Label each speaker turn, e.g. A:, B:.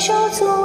A: 手足。